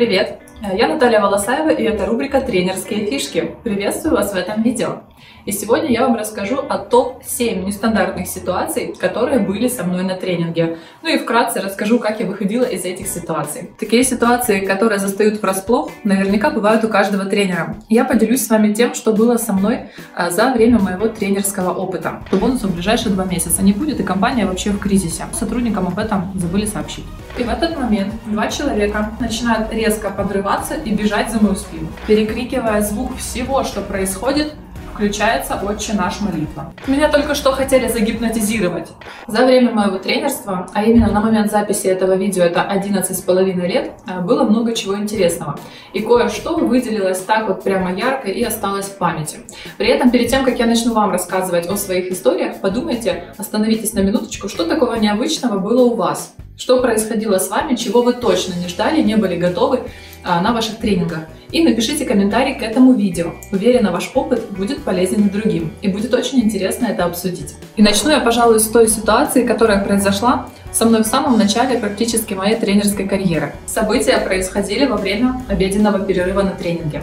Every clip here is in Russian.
Привет! Я Наталья Волосаева и это рубрика «Тренерские фишки». Приветствую вас в этом видео. И сегодня я вам расскажу о топ-7 нестандартных ситуаций, которые были со мной на тренинге. Ну и вкратце расскажу, как я выходила из этих ситуаций. Такие ситуации, которые застают врасплох, наверняка бывают у каждого тренера. Я поделюсь с вами тем, что было со мной а, за время моего тренерского опыта. Бонуса в ближайшие два месяца не будет, и компания вообще в кризисе. Сотрудникам об этом забыли сообщить. И в этот момент два человека начинают резко подрываться и бежать за мою спину, перекрикивая звук всего, что происходит, включается «Отче наш молитва». Меня только что хотели загипнотизировать. За время моего тренерства, а именно на момент записи этого видео, это 11 с половиной лет, э, было много чего интересного. И кое-что выделилось так вот прямо ярко и осталось в памяти. При этом, перед тем, как я начну вам рассказывать о своих историях, подумайте, остановитесь на минуточку, что такого необычного было у вас. Что происходило с вами, чего вы точно не ждали, не были готовы а, на ваших тренингах. И напишите комментарий к этому видео. Уверена, ваш опыт будет полезен и другим. И будет очень интересно это обсудить. И начну я, пожалуй, с той ситуации, которая произошла со мной в самом начале практически моей тренерской карьеры. События происходили во время обеденного перерыва на тренинге.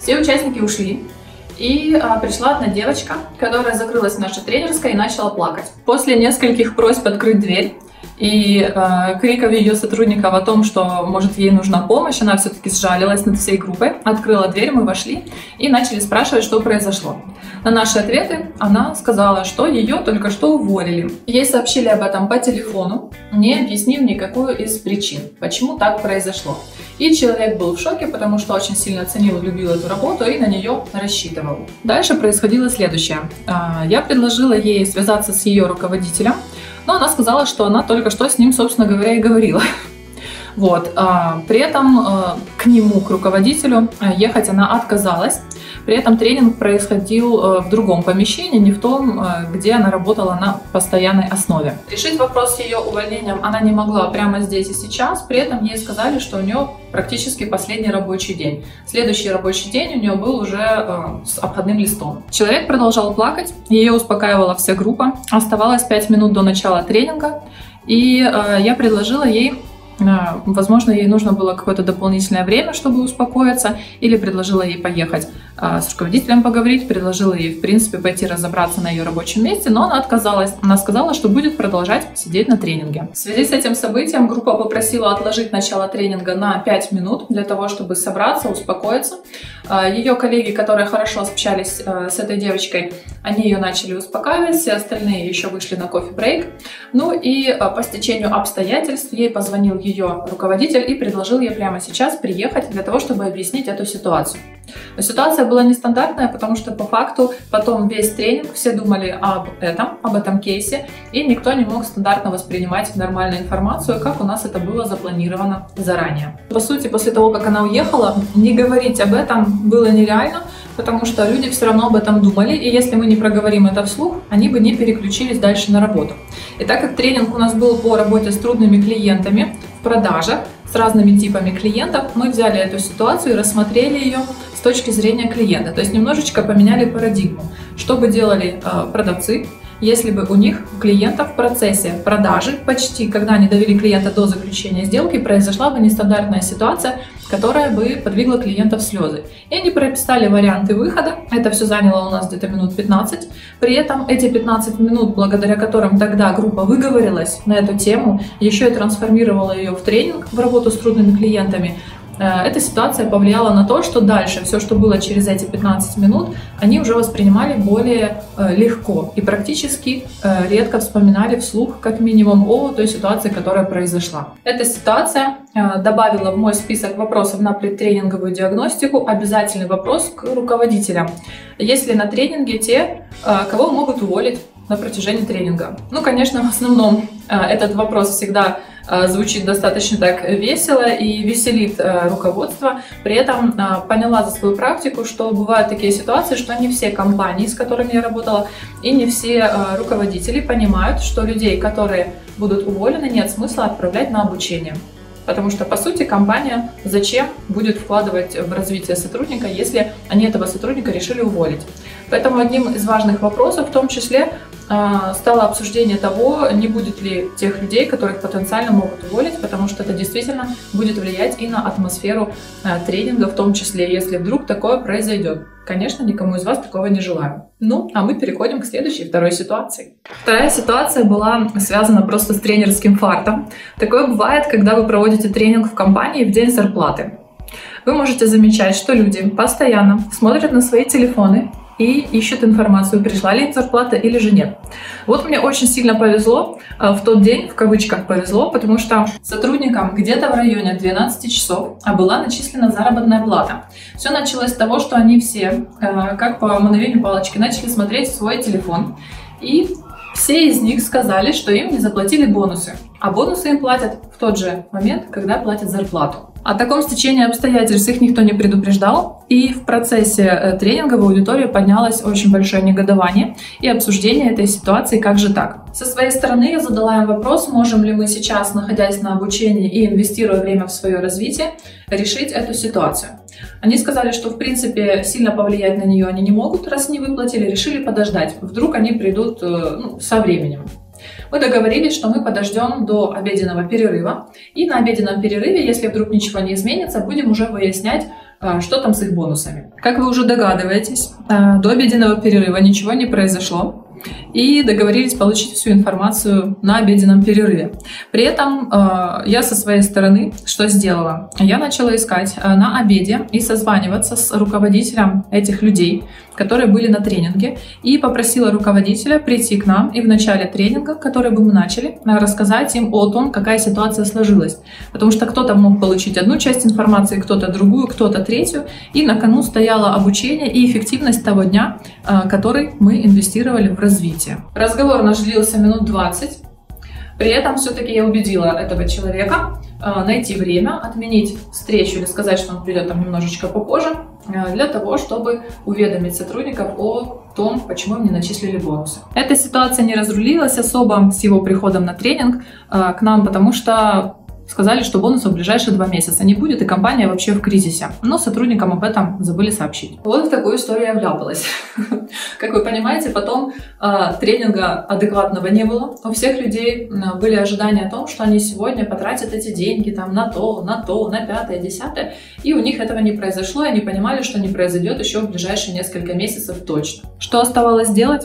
Все участники ушли, и а, пришла одна девочка, которая закрылась в нашей тренерской и начала плакать. После нескольких просьб открыть дверь, и э, криков ее сотрудников о том, что, может, ей нужна помощь, она все-таки сжалилась над всей группой, открыла дверь, мы вошли и начали спрашивать, что произошло. На наши ответы она сказала, что ее только что уволили. Ей сообщили об этом по телефону, не объяснив никакую из причин, почему так произошло. И человек был в шоке, потому что очень сильно ценил и любил эту работу и на нее рассчитывал. Дальше происходило следующее. А, я предложила ей связаться с ее руководителем, но она сказала, что она только что с ним, собственно говоря, и говорила. Вот. А, при этом а, к нему, к руководителю, ехать она отказалась. При этом тренинг происходил в другом помещении, не в том, где она работала на постоянной основе. Решить вопрос с ее увольнением она не могла прямо здесь и сейчас, при этом ей сказали, что у нее практически последний рабочий день. Следующий рабочий день у нее был уже с обходным листом. Человек продолжал плакать, ее успокаивала вся группа. Оставалось 5 минут до начала тренинга, и я предложила ей Возможно, ей нужно было какое-то дополнительное время, чтобы успокоиться, или предложила ей поехать а, с руководителем поговорить, предложила ей, в принципе, пойти разобраться на ее рабочем месте, но она отказалась. Она сказала, что будет продолжать сидеть на тренинге. В связи с этим событием группа попросила отложить начало тренинга на 5 минут для того, чтобы собраться, успокоиться. А, ее коллеги, которые хорошо общались а, с этой девочкой, они ее начали успокаивать, все остальные еще вышли на кофе-брейк. Ну и по стечению обстоятельств ей позвонил ее руководитель и предложил ей прямо сейчас приехать для того, чтобы объяснить эту ситуацию. Но ситуация была нестандартная, потому что по факту потом весь тренинг все думали об этом, об этом кейсе, и никто не мог стандартно воспринимать нормальную информацию, как у нас это было запланировано заранее. По сути, после того, как она уехала, не говорить об этом было нереально, потому что люди все равно об этом думали, и если мы не проговорим это вслух, они бы не переключились дальше на работу. И так как тренинг у нас был по работе с трудными клиентами в продажах, с разными типами клиентов, мы взяли эту ситуацию и рассмотрели ее с точки зрения клиента. То есть немножечко поменяли парадигму. Что бы делали э, продавцы, если бы у них, у клиентов в процессе продажи, почти когда они довели клиента до заключения сделки, произошла бы нестандартная ситуация, которая бы подвигла клиента в слезы. И они прописали варианты выхода. Это все заняло у нас где-то минут 15. При этом эти 15 минут, благодаря которым тогда группа выговорилась на эту тему, еще и трансформировала ее в тренинг, в работу с трудными клиентами, эта ситуация повлияла на то, что дальше все, что было через эти 15 минут, они уже воспринимали более э, легко и практически э, редко вспоминали вслух, как минимум, о той ситуации, которая произошла. Эта ситуация добавила в мой список вопросов на предтренинговую диагностику обязательный вопрос к руководителям. Есть ли на тренинге те, кого могут уволить на протяжении тренинга? Ну, конечно, в основном этот вопрос всегда Э, звучит достаточно так весело и веселит э, руководство. При этом э, поняла за свою практику, что бывают такие ситуации, что не все компании, с которыми я работала, и не все руководители понимают, что людей, которые будут уволены, нет смысла отправлять на обучение. Потому что, по сути, компания зачем будет вкладывать в развитие сотрудника, если они этого сотрудника решили уволить. Поэтому одним из важных вопросов в том числе а, стало обсуждение того, не будет ли тех людей, которых потенциально могут уволить, потому что это действительно будет влиять и на атмосферу а, тренинга, в том числе, если вдруг такое произойдет. Конечно, никому из вас такого не желаю. Ну, а мы переходим к следующей, второй ситуации. Вторая ситуация была связана просто с тренерским фартом. Такое бывает, когда вы проводите тренинг в компании в день зарплаты. Вы можете замечать, что люди постоянно смотрят на свои телефоны и ищут информацию, пришла ли зарплата или же нет. Вот мне очень сильно повезло э, в тот день, в кавычках повезло, потому что сотрудникам где-то в районе 12 часов а была начислена заработная плата. Все началось с того, что они все, э, как по мановению палочки, начали смотреть свой телефон и все из них сказали, что им не заплатили бонусы. А бонусы им платят в тот же момент, когда платят зарплату. О таком стечении обстоятельств их никто не предупреждал, и в процессе э, тренинга в аудитории поднялось очень большое негодование и обсуждение этой ситуации «как же так?». Со своей стороны я задала им вопрос, можем ли мы сейчас, находясь на обучении и инвестируя время в свое развитие, решить эту ситуацию. Они сказали, что в принципе сильно повлиять на нее они не могут, раз не выплатили, решили подождать. Вдруг они придут э, ну, со временем. Мы договорились, что мы подождем до обеденного перерыва. И на обеденном перерыве, если вдруг ничего не изменится, будем уже выяснять, а, что там с их бонусами. Как вы уже догадываетесь, а, до обеденного перерыва ничего не произошло и договорились получить всю информацию на обеденном перерыве. При этом э, я со своей стороны что сделала? Я начала искать э, на обеде и созваниваться с руководителем этих людей, которые были на тренинге, и попросила руководителя прийти к нам и в начале тренинга, который бы мы начали, э, рассказать им о том, какая ситуация сложилась. Потому что кто-то мог получить одну часть информации, кто-то другую, кто-то третью, и на кону стояло обучение и эффективность того дня, который мы инвестировали в развитие развития. Разговор наш длился минут 20. При этом все-таки я убедила этого человека э, найти время, отменить встречу или сказать, что он придет там немножечко попозже, э, для того, чтобы уведомить сотрудников о том, почему им не начислили бонусы. Эта ситуация не разрулилась особо с его приходом на тренинг э, к нам, потому что Сказали, что бонуса в ближайшие два месяца не будет, и компания вообще в кризисе. Но сотрудникам об этом забыли сообщить. Вот в такую историю я вляпалась. Как вы понимаете, потом э, тренинга адекватного не было. У всех людей были ожидания о том, что они сегодня потратят эти деньги там на то, на то, на пятое, десятое. И у них этого не произошло, и они понимали, что не произойдет еще в ближайшие несколько месяцев точно. Что оставалось делать?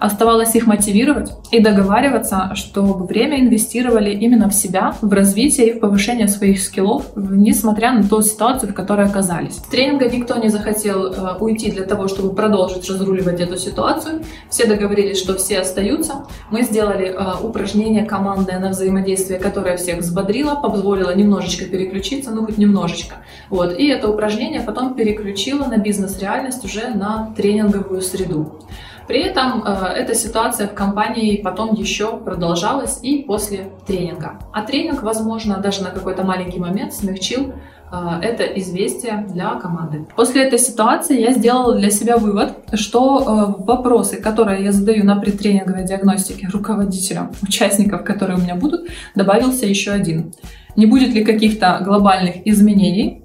Оставалось их мотивировать и договариваться, чтобы время инвестировали именно в себя, в развитие и в повышение своих скиллов, несмотря на ту ситуацию, в которой оказались. С тренинга никто не захотел э, уйти для того, чтобы продолжить разруливать эту ситуацию. Все договорились, что все остаются. Мы сделали э, упражнение командное на взаимодействие, которое всех взбодрило, позволило немножечко переключиться, ну хоть немножечко. Вот. И это упражнение потом переключило на бизнес-реальность уже на тренинговую среду. При этом э, эта ситуация в компании потом еще продолжалась и после тренинга. А тренинг, возможно, даже на какой-то маленький момент смягчил э, это известие для команды. После этой ситуации я сделала для себя вывод, что э, вопросы, которые я задаю на предтренинговой диагностике руководителям, участников, которые у меня будут, добавился еще один. Не будет ли каких-то глобальных изменений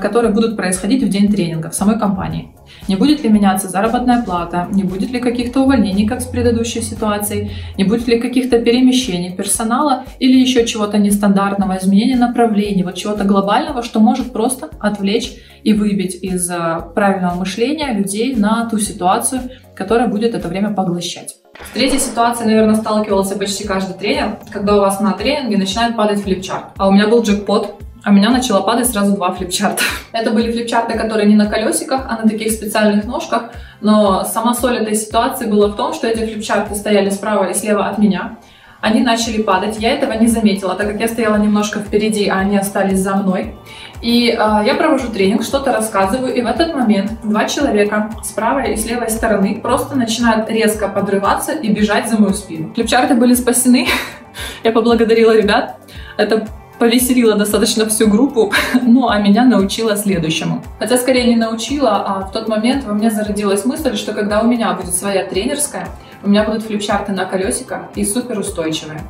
которые будут происходить в день тренинга в самой компании. Не будет ли меняться заработная плата, не будет ли каких-то увольнений, как с предыдущей ситуацией, не будет ли каких-то перемещений персонала или еще чего-то нестандартного, изменения направлений, вот чего-то глобального, что может просто отвлечь и выбить из э, правильного мышления людей на ту ситуацию, которая будет это время поглощать. С третьей ситуацией, наверное, сталкивался почти каждый тренер, когда у вас на тренинге начинает падать флипчарт. А у меня был джекпот, а меня начало падать сразу два флипчарта. Это были флипчарты, которые не на колесиках, а на таких специальных ножках, но сама соль этой ситуации была в том, что эти флипчарты стояли справа и слева от меня. Они начали падать, я этого не заметила, так как я стояла немножко впереди, а они остались за мной. И э, я провожу тренинг, что-то рассказываю, и в этот момент два человека с правой и с левой стороны просто начинают резко подрываться и бежать за мою спину. Флипчарты были спасены, я поблагодарила ребят. Это повеселила достаточно всю группу, ну а меня научила следующему. Хотя скорее не научила, а в тот момент во мне зародилась мысль, что когда у меня будет своя тренерская, у меня будут флипчарты на колесиках и супер устойчивые.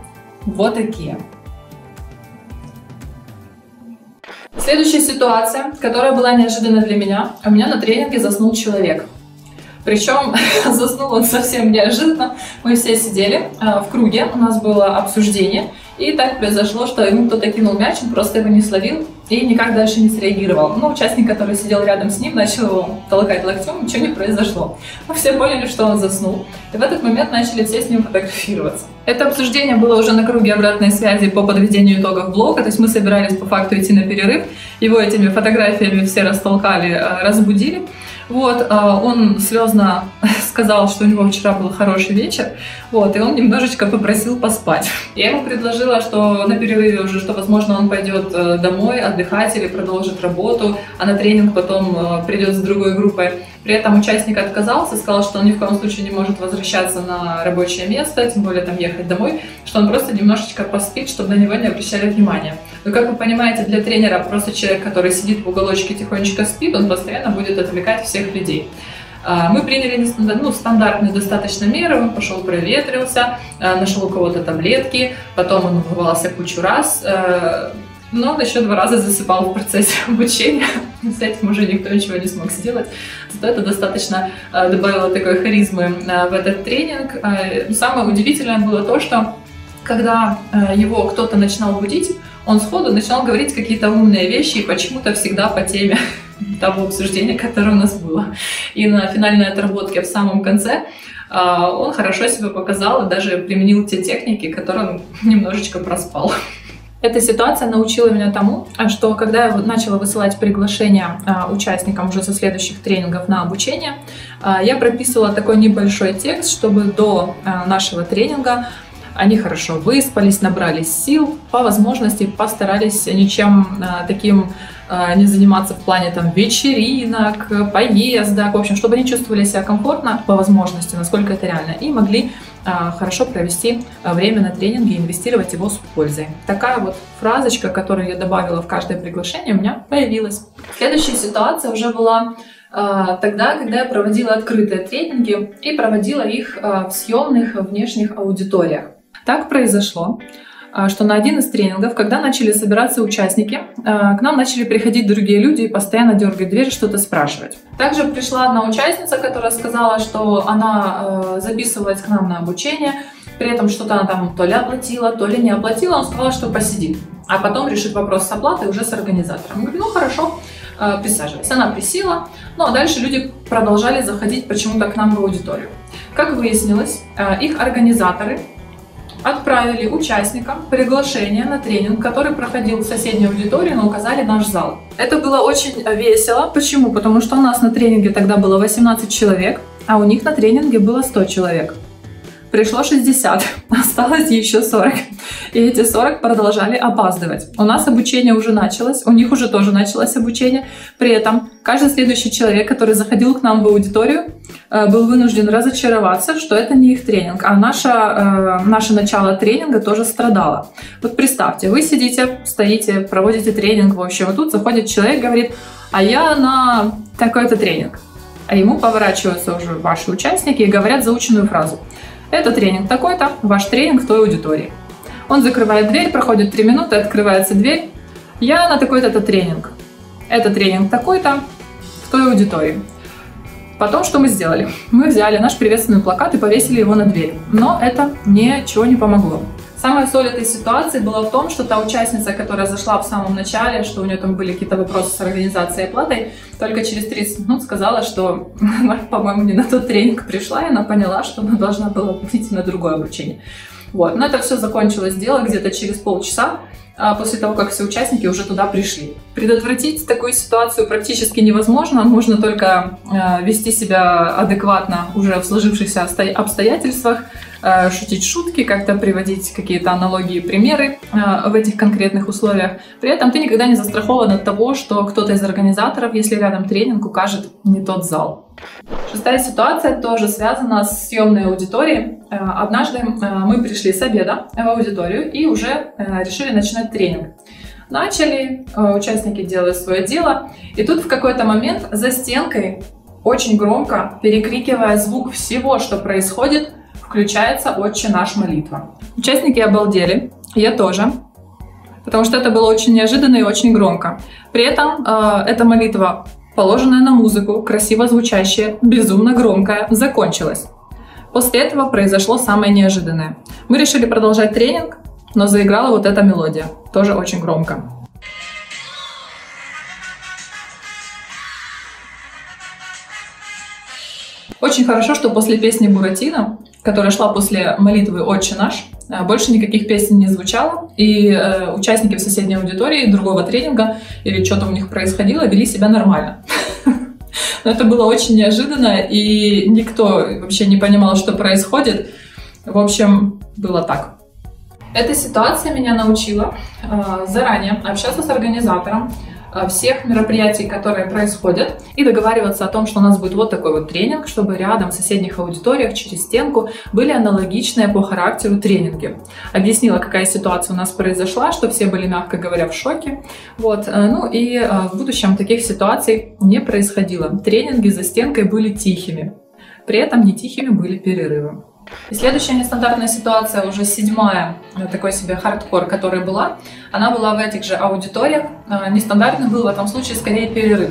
Вот такие. Следующая ситуация, которая была неожиданна для меня. У меня на тренинге заснул человек. Причем заснул он совсем неожиданно. Мы все сидели в круге, у нас было обсуждение, и так произошло, что ему кто-то кинул мяч, он просто его не словил и никак дальше не среагировал. Но участник, который сидел рядом с ним, начал его толкать локтем, ничего не произошло. Мы все поняли, что он заснул. И в этот момент начали все с ним фотографироваться. Это обсуждение было уже на круге обратной связи по подведению итогов блока, то есть мы собирались по факту идти на перерыв. Его этими фотографиями все растолкали, э, разбудили. Вот, а, он слезно сказал, что у него вчера был хороший вечер, вот, и он немножечко попросил поспать. Я ему предложила, что на перерыве уже, что, возможно, он пойдет э, домой отдыхать или продолжит работу, а на тренинг потом э, придет с другой группой. При этом участник отказался, сказал, что он ни в коем случае не может возвращаться на рабочее место, тем более там ехать домой, что он просто немножечко поспит, чтобы на него не обращали внимания. Но, как вы понимаете, для тренера просто человек, который сидит в уголочке тихонечко спит, он постоянно будет отвлекать всех людей. А, мы приняли ну, стандартные достаточно меры, он пошел проветрился, а, нашел у кого-то таблетки, потом он вырвался кучу раз, а, но он еще два раза засыпал в процессе обучения. С этим уже никто ничего не смог сделать. Зато это достаточно добавило такой харизмы в этот тренинг. Самое удивительное было то, что когда его кто-то начинал будить, он сходу начинал говорить какие-то умные вещи и почему-то всегда по теме того обсуждения, которое у нас было. И на финальной отработке в самом конце а, он хорошо себя показал и даже применил те техники, которые он немножечко проспал. Эта ситуация научила меня тому, что когда я начала высылать приглашения а, участникам уже со следующих тренингов на обучение, а, я прописывала такой небольшой текст, чтобы до нашего тренинга они хорошо выспались, набрались сил, по возможности постарались ничем а, таким а, не заниматься в плане там вечеринок, поездок, в общем, чтобы они чувствовали себя комфортно по возможности, насколько это реально, и могли а, хорошо провести время на тренинге и инвестировать его с пользой. Такая вот фразочка, которую я добавила в каждое приглашение, у меня появилась. Следующая ситуация уже была тогда, когда я проводила открытые тренинги и проводила их в съемных внешних аудиториях. Так произошло, а, что на один из тренингов, когда начали собираться участники, а, к нам начали приходить другие люди и постоянно дергать дверь, что-то спрашивать. Также пришла одна участница, которая сказала, что она а, записывалась к нам на обучение, при этом что-то она там то ли оплатила, то ли не оплатила, он сказал, что посидит, а потом решит вопрос с оплатой уже с организатором. Я говорю, ну хорошо, присаживайся. Она присела, ну а дальше люди продолжали заходить почему-то к нам в аудиторию. Как выяснилось, их организаторы отправили участникам приглашение на тренинг, который проходил в соседней аудитории, но указали наш зал. Это было очень весело. Почему? Потому что у нас на тренинге тогда было 18 человек, а у них на тренинге было 100 человек. Пришло 60, осталось еще 40. И эти 40 продолжали опаздывать. У нас обучение уже началось, у них уже тоже началось обучение. При этом каждый следующий человек, который заходил к нам в аудиторию, э, был вынужден разочароваться, что это не их тренинг, а наше, э, наше начало тренинга тоже страдало. Вот представьте, вы сидите, стоите, проводите тренинг, в общем, и тут заходит человек, говорит, а я на такой-то тренинг. А ему поворачиваются уже ваши участники и говорят заученную фразу. Это тренинг такой-то, ваш тренинг в той аудитории. Он закрывает дверь, проходит 3 минуты, открывается дверь. Я на такой-то тренинг. Это тренинг такой-то в той аудитории. Потом что мы сделали? Мы взяли наш приветственный плакат и повесили его на дверь. Но это ничего не помогло. Самая соль этой ситуации была в том, что та участница, которая зашла в самом начале, что у нее там были какие-то вопросы с организацией и оплатой, только через 30 минут сказала, что, по-моему, не на тот тренинг пришла, и она поняла, что она должна была выйти на другое обучение. Вот. Но это все закончилось дело где-то через полчаса, а после того, как все участники уже туда пришли. Предотвратить такую ситуацию практически невозможно, можно только э, вести себя адекватно уже в сложившихся обстоятельствах, шутить шутки, как-то приводить какие-то аналогии, примеры э, в этих конкретных условиях. При этом ты никогда не застрахован от того, что кто-то из организаторов, если рядом тренинг, укажет не тот зал. Шестая ситуация тоже связана с съемной аудиторией. Э, однажды мы пришли с обеда в аудиторию и уже решили начинать тренинг. Начали, участники делают свое дело, и тут в какой-то момент за стенкой очень громко, перекрикивая звук всего, что происходит, включается «Отче наш» молитва. Участники обалдели, я тоже, потому что это было очень неожиданно и очень громко. При этом э, эта молитва положенная на музыку, красиво звучащая, безумно громкая, закончилась. После этого произошло самое неожиданное. Мы решили продолжать тренинг, но заиграла вот эта мелодия, тоже очень громко. Очень хорошо, что после песни Буратино, которая шла после молитвы «Отче наш», э, больше никаких песен не звучало, и э, участники в соседней аудитории другого тренинга или что-то у них происходило, вели себя нормально. Но это было очень неожиданно, и никто вообще не понимал, что происходит. В общем, было так. Эта ситуация меня научила э, заранее общаться с организатором, всех мероприятий, которые происходят, и договариваться о том, что у нас будет вот такой вот тренинг, чтобы рядом в соседних аудиториях через стенку были аналогичные по характеру тренинги. Объяснила, какая ситуация у нас произошла, что все были, мягко говоря, в шоке. Вот. Э, ну и э, в будущем таких ситуаций не происходило. Тренинги за стенкой были тихими. При этом не тихими были перерывы. И следующая нестандартная ситуация, уже седьмая, э, такой себе хардкор, которая была, она была в этих же аудиториях. Э, нестандартный был в этом случае скорее перерыв.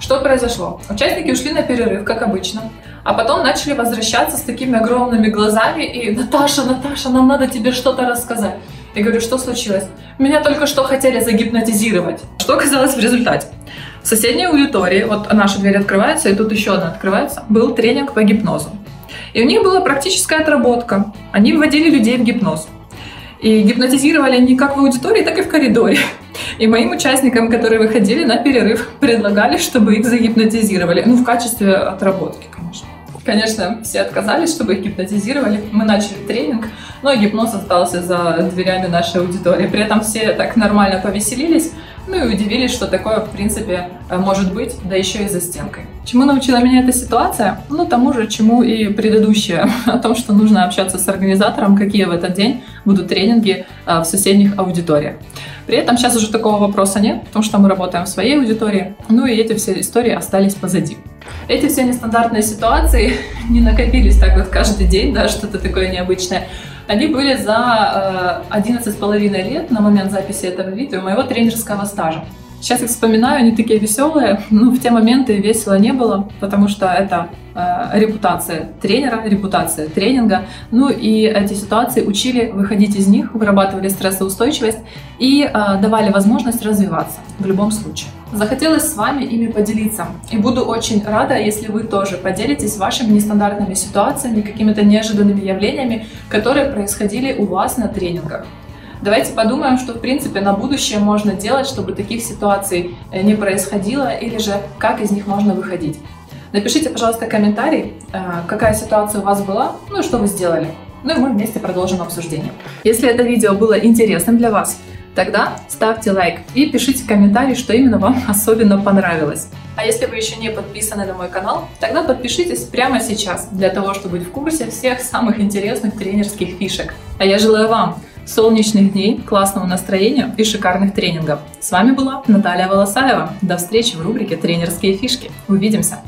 Что произошло? Участники ушли на перерыв, как обычно, а потом начали возвращаться с такими огромными глазами и «Наташа, Наташа, нам надо тебе что-то рассказать». Я говорю, что случилось? Меня только что хотели загипнотизировать. Что оказалось в результате? В соседней аудитории, вот наша дверь открывается, и тут еще одна открывается, был тренинг по гипнозу. И у них была практическая отработка. Они вводили людей в гипноз. И гипнотизировали они как в аудитории, так и в коридоре. И моим участникам, которые выходили на перерыв, предлагали, чтобы их загипнотизировали. Ну, в качестве отработки, конечно. Конечно, все отказались, чтобы их гипнотизировали. Мы начали тренинг, но гипноз остался за дверями нашей аудитории. При этом все так нормально повеселились, ну и удивились, что такое, в принципе, э, может быть, да еще и за стенкой. Чему научила меня эта ситуация? Ну, тому же, чему и предыдущая. О том, что нужно общаться с организатором, какие в этот день будут тренинги э, в соседних аудиториях. При этом сейчас уже такого вопроса нет, потому что мы работаем в своей аудитории, ну и эти все истории остались позади. Эти все нестандартные ситуации не накопились так вот каждый день, да, что-то такое необычное. Они были за 11,5 э, лет на момент записи этого видео моего тренерского стажа. Сейчас их вспоминаю, они такие веселые. Ну, в те моменты весело не было, потому что это э, репутация тренера, репутация тренинга. Ну и эти ситуации учили выходить из них, вырабатывали стрессоустойчивость и э, давали возможность развиваться в любом случае. Захотелось с вами ими поделиться. И буду очень рада, если вы тоже поделитесь вашими нестандартными ситуациями, какими-то неожиданными явлениями, которые происходили у вас на тренингах. Давайте подумаем, что в принципе на будущее можно делать, чтобы таких ситуаций э, не происходило, или же как из них можно выходить. Напишите, пожалуйста, комментарий, э, какая ситуация у вас была, ну и что вы сделали. Ну и мы вместе продолжим обсуждение. Если это видео было интересным для вас, тогда ставьте лайк и пишите комментарий, что именно вам особенно понравилось. А если вы еще не подписаны на мой канал, тогда подпишитесь прямо сейчас, для того, чтобы быть в курсе всех самых интересных тренерских фишек. А я желаю вам солнечных дней, классного настроения и шикарных тренингов. С вами была Наталья Волосаева. До встречи в рубрике «Тренерские фишки». Увидимся!